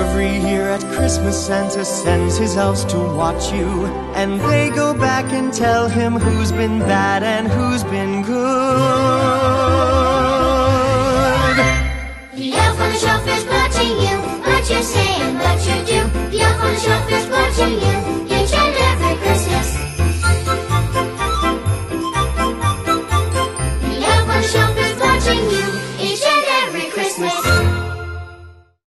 Every year at Christmas, Santa sends his elves to watch you. And they go back and tell him who's been bad and who's been good. The elf on the shelf is watching you. What you say and what you do. The elf on the shelf is watching you.